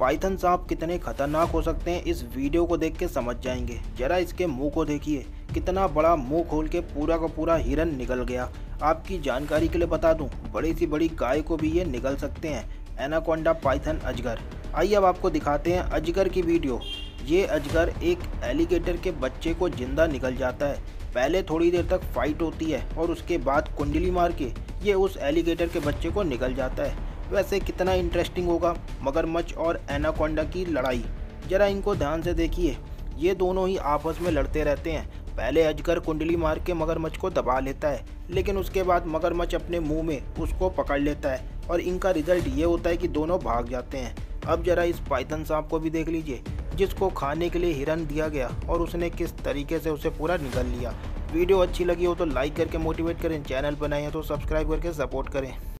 Python सांप कितने खतरनाक हो सकते हैं, इस वीडियो को देख के समझ जाएँगे। जरा इसके मुँह को देखिए। कितना बड़ा मुँह खोल के पूरा का पूरा हिरन निकल गया। आपकी जानकारी के लिए बता दूँ, बड़ी सी बड़ी गाय को भी ये निकल सकते हैं, एनाकोंडा पाइथन अजगर। आइए अब आपको दिखाते हैं अजगर की वीडियो। ये अजगर एक एलिगेटर के बच्चे को ज़िंदा निकल जाता है। पहले थोड़ी देर तक फाइट होती है और उसके बाद कुंडली मार के ये उस एलिगेटर के बच्चे को निकल जाता है। वैसे कितना इंटरेस्टिंग होगा मगरमच्छ और एनाकोंडा की लड़ाई। जरा इनको ध्यान से देखिए। ये दोनों ही आपस में लड़ते रहते हैं। पहले अजगर कुंडली मार के मगरमच्छ को दबा लेता है, लेकिन उसके बाद मगरमच्छ अपने मुँह में उसको पकड़ लेता है और इनका रिज़ल्ट ये होता है कि दोनों भाग जाते हैं। अब जरा इस पाइथन सांप को भी देख लीजिए, जिसको खाने के लिए हिरन दिया गया और उसने किस तरीके से उसे पूरा निगल लिया। वीडियो अच्छी लगी हो तो लाइक करके मोटिवेट करें। चैनल बनाए तो सब्सक्राइब करके सपोर्ट करें।